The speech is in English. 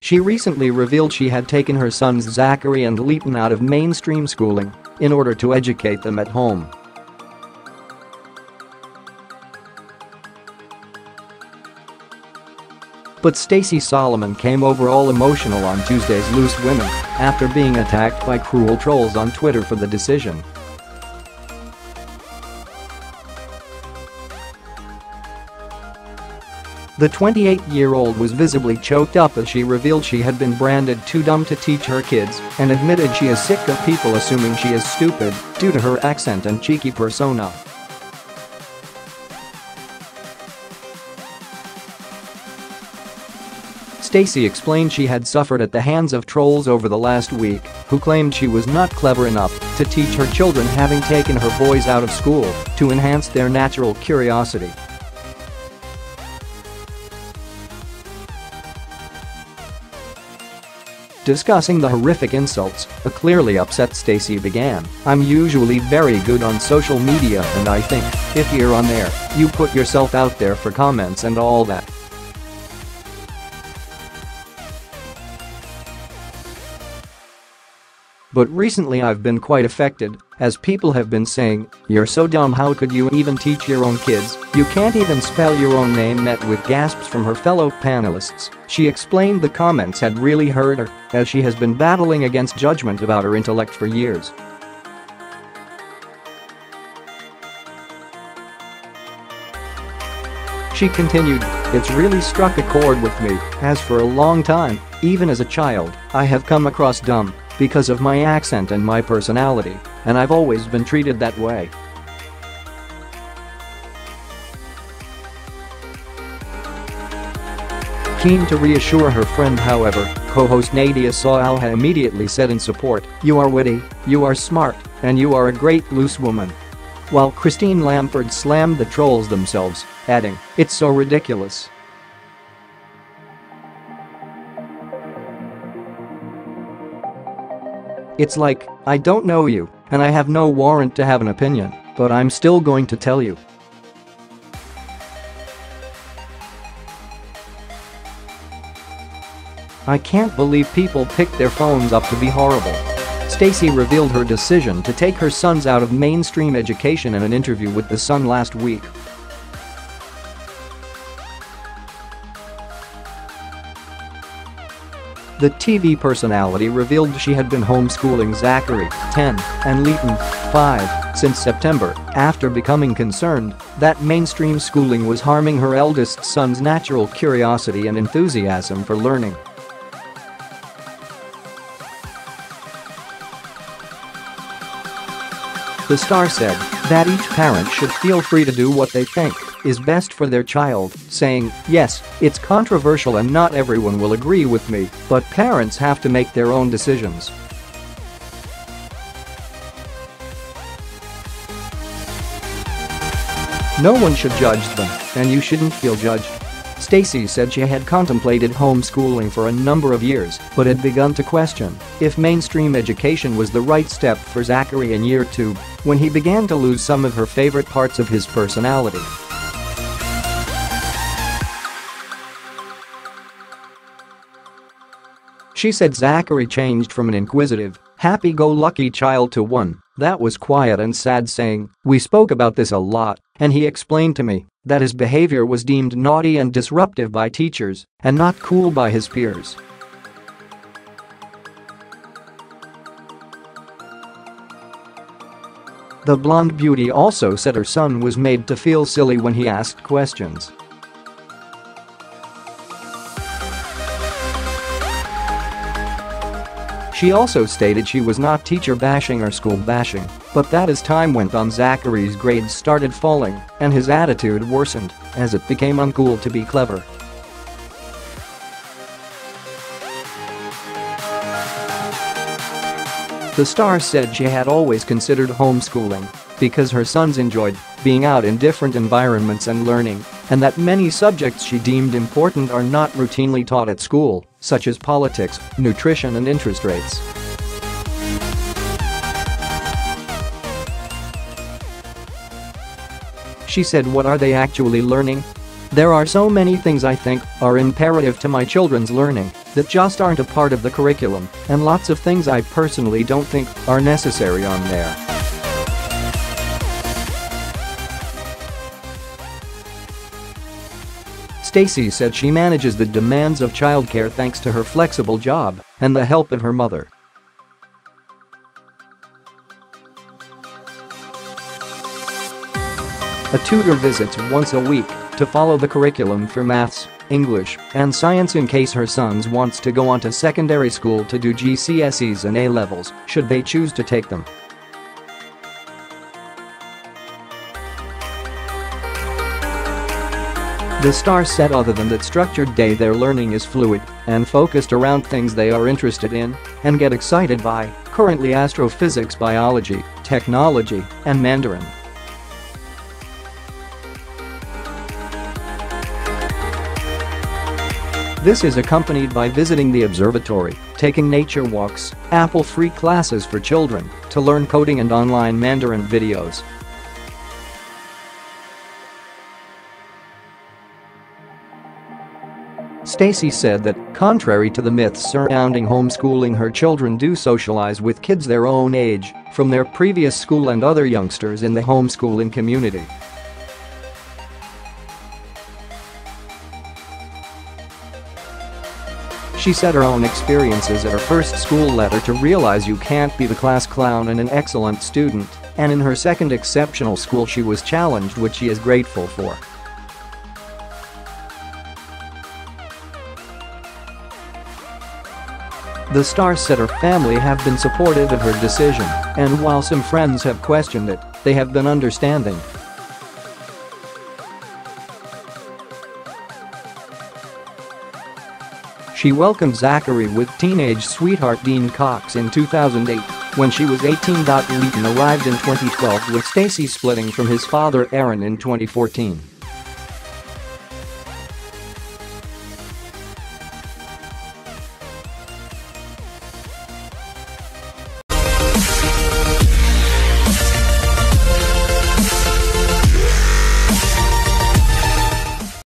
She recently revealed she had taken her sons Zachary and Leighton out of mainstream schooling in order to educate them at home. But Stacey Solomon came over all emotional on Tuesday's Loose Women after being attacked by cruel trolls on Twitter for the decision. The 28-year-old was visibly choked up as she revealed she had been branded too dumb to teach her kids and admitted she is sick of people assuming she is stupid due to her accent and cheeky persona. Stacey explained she had suffered at the hands of trolls over the last week who claimed she was not clever enough to teach her children having taken her boys out of school to enhance their natural curiosity. Discussing the horrific insults, a clearly upset Stacey began, I'm usually very good on social media and I think, if you're on there, you put yourself out there for comments and all that. But recently I've been quite affected, as people have been saying, you're so dumb how could you even teach your own kids, you can't even spell your own name met with gasps from her fellow panelists. She explained the comments had really hurt her, as she has been battling against judgment about her intellect for years. She continued, it's really struck a chord with me, as for a long time, even as a child, I have come across dumb because of my accent and my personality, and I've always been treated that way. Keen to reassure her friend however, co-host Nadia Sawalha immediately said in support, You are witty, you are smart, and you are a great loose woman. While Christine Lampard slammed the trolls themselves, adding, It's so ridiculous. It's like, I don't know you, and I have no warrant to have an opinion, but I'm still going to tell you. I can't believe people pick their phones up to be horrible. Stacey revealed her decision to take her sons out of mainstream education in an interview with The Sun last week. The TV personality revealed she had been homeschooling Zachary, 10, and Leighton, 5, since September after becoming concerned that mainstream schooling was harming her eldest son's natural curiosity and enthusiasm for learning. The star said that each parent should feel free to do what they think is best for their child, saying, yes, it's controversial and not everyone will agree with me, but parents have to make their own decisions. No one should judge them, and you shouldn't feel judged. Stacey said she had contemplated homeschooling for a number of years but had begun to question if mainstream education was the right step for Zachary in year two when he began to lose some of her favorite parts of his personality. She said Zachary changed from an inquisitive, happy-go-lucky child to one that was quiet and sad saying, we spoke about this a lot, and he explained to me that his behavior was deemed naughty and disruptive by teachers and not cool by his peers. The blonde beauty also said her son was made to feel silly when he asked questions. She also stated she was not teacher bashing or school bashing, but that as time went on Zachary's grades started falling and his attitude worsened as it became uncool to be clever. The star said she had always considered homeschooling because her sons enjoyed being out in different environments and learning, and that many subjects she deemed important are not routinely taught at school, such as politics, nutrition and interest rates. She said what are they actually learning? There are so many things I think are imperative to my children's learning that just aren't a part of the curriculum, and lots of things I personally don't think are necessary on there. Stacey said she manages the demands of childcare thanks to her flexible job and the help of her mother. A tutor visits once a week to follow the curriculum for maths, English, and science in case her sons wants to go on to secondary school to do GCSEs and A-levels, should they choose to take them. The star said other than that structured day their learning is fluid and focused around things they are interested in and get excited by, currently astrophysics biology, technology, and Mandarin. This is accompanied by visiting the observatory, taking nature walks, Apple-free classes for children to learn coding and online Mandarin videos. Stacey said that, contrary to the myths surrounding homeschooling her children do socialize with kids their own age from their previous school and other youngsters in the homeschooling community. She said her own experiences at her first school led her to realize you can't be the class clown and an excellent student, and in her second exceptional school she was challenged which she is grateful for. The star said her family have been supportive of her decision, and while some friends have questioned it, they have been understanding. She welcomed Zachary with teenage sweetheart Dean Cox in 2008 when she was 18. Leighton arrived in 2012 with Stacey splitting from his father Aaron in 2014.